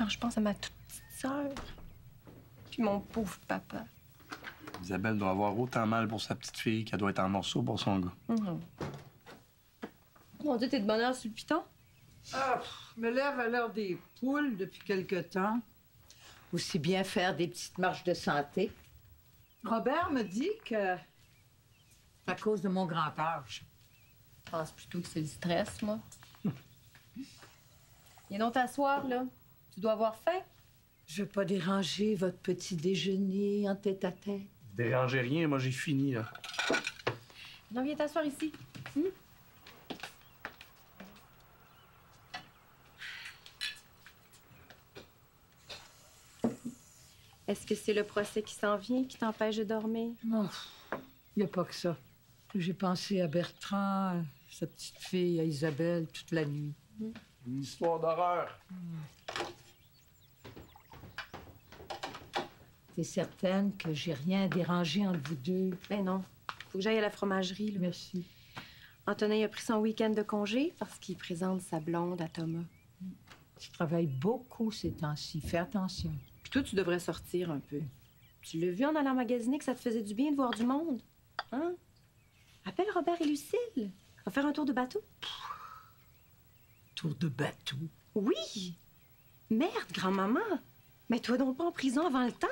quand je pense à ma toute petite sœur. Puis mon pauvre papa. Isabelle doit avoir autant mal pour sa petite fille qu'elle doit être en morceaux pour son gars. Mhm. Mon Dieu, t'es de bonheur sur le piton? Ah, pff, me lève à l'heure des poules depuis quelque temps. Aussi bien faire des petites marches de santé. Robert me dit que c'est à cause de mon grand âge. Je pense plutôt que c'est le stress, moi. Viens donc t'asseoir, là. Tu dois avoir faim. Je veux pas déranger votre petit déjeuner en tête à tête. Dérangez rien, moi j'ai fini, là. Non, viens t'asseoir ici. Hmm? Est-ce que c'est le procès qui s'en vient qui t'empêche de dormir? Non, il n'y a pas que ça. J'ai pensé à Bertrand, à sa petite fille, à Isabelle toute la nuit. Une histoire d'horreur. T'es certaine que j'ai rien dérangé entre vous deux? Ben non. Faut que j'aille à la fromagerie, là. Merci. Antonin a pris son week-end de congé parce qu'il présente sa blonde à Thomas. Tu travailles beaucoup ces temps-ci. Fais attention. Puis toi, tu devrais sortir un peu. Tu l'as vu en allant magasiner que ça te faisait du bien de voir du monde. Hein? Appelle Robert et Lucille. On va faire un tour de bateau. Tour de bateau? Oui! Merde, grand-maman! Mets-toi donc pas en prison avant le temps.